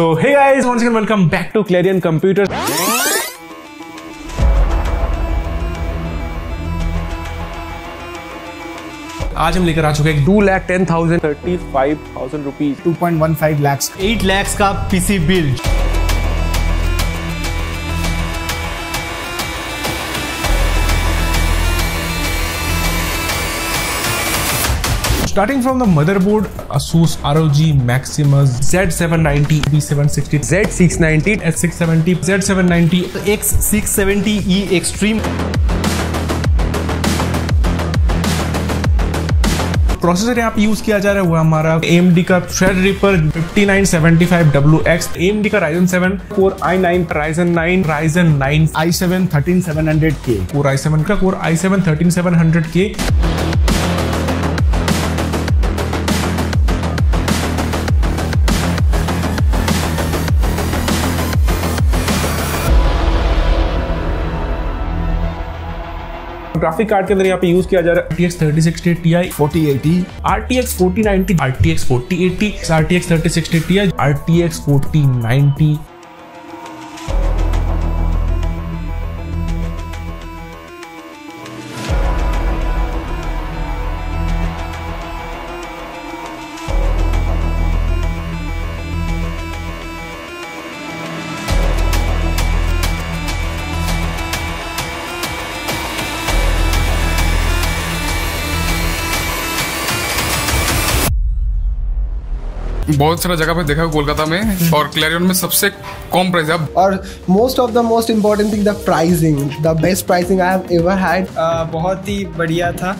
So hey guys, once again welcome back to Clarion Computer. आज हम लेकर आ चुके हैं two lakh ten thousand thirty five thousand rupees two point one five lakhs eight lakhs का PC bill starting from the motherboard Asus R O G Maximus Z seven ninety B seven sixty Z six ninety S six seventy Z seven ninety X six seventy E extreme processor यहाँ पे use किया जा रहा है वो हमारा M D का threadripper fifty nine seventy five W X M D का Ryzen seven four I nine Ryzen nine Ryzen nine I seven thirteen seven hundred के ग्राफिक कार्ड के अंदर यहाँ पे यूज़ किया जा रहा है RTX 3060 Ti 4080 RTX 4090 RTX 4080 RTX 3060 Ti RTX 4090 बहुत सारा जगह पे देखा कोलकाता में और क्लैरियन में सबसे कम प्राइस है। और most of the most important thing the pricing the best pricing I have ever had बहुत ही बढ़िया था।